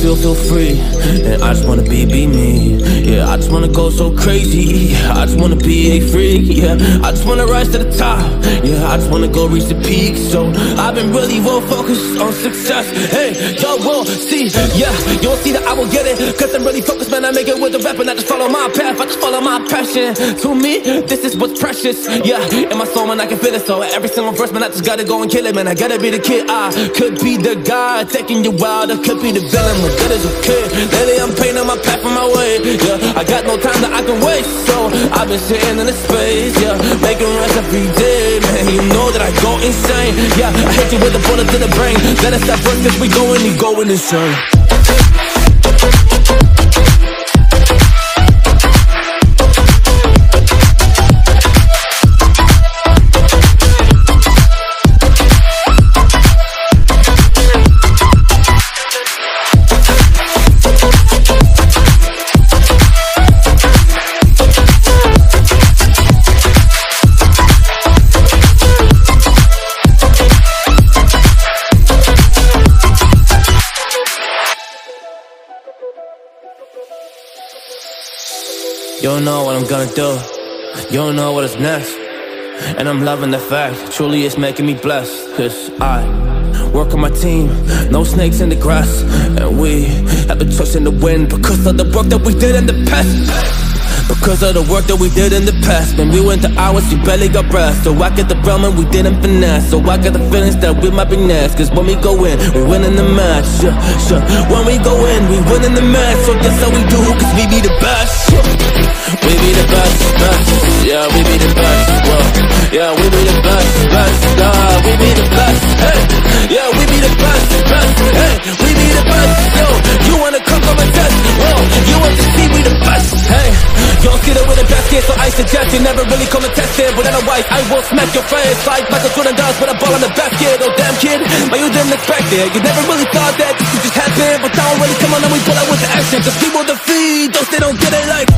Feel, feel free. And I just wanna be, be me. Yeah, I just wanna go so crazy. I just wanna be a freak. Yeah, I just wanna rise to the top. Yeah, I just wanna go reach the peak. So I've been really well focused on success. Hey, y'all will see. Yeah, you'll see that I will get it. Cause I'm really focused, man. I make it with the rap and I just follow my path. I just follow my passion. To me, this is what's precious. Yeah, in my soul, man, I can feel it. So every single verse, man, I just gotta go and kill it, man. I gotta be the kid. I could be the guy taking you wild. I could be the villain, but that is okay. Lately, I'm painting my path on my way. Yeah, I got no time that I can waste. So I've been sitting in the space. Yeah, making rest every day, man. You know that I go insane. Yeah, I hit you with a bullet to the brain. Let us stop first, cause we going, you going insane. You don't know what I'm gonna do. You don't know what is next. And I'm loving the fact, truly it's making me blessed. Cause I work on my team, no snakes in the grass. And we have been in the wind because of the work that we did in the past. Because of the work that we did in the past. When we went to hours, we barely got breath. So I get the realm and we didn't finesse. So I got the feelings that we might be next. Cause when we go in, we win in the match. Yeah, yeah. When we go in, we win in the match. So that's how we do, cause we be the best. Yeah. We be the best, best. Yeah, we be the best, well Yeah, we be the best, best. Yeah, we be the best, hey suggest you never really come and test it. But otherwise, I will smack your face like Michael Jordan does with a ball in the basket. Oh damn kid, but you didn't expect it. You never really thought that this could just happen. But now really come on and we pull out with the action. Cause people defeat those they don't get it like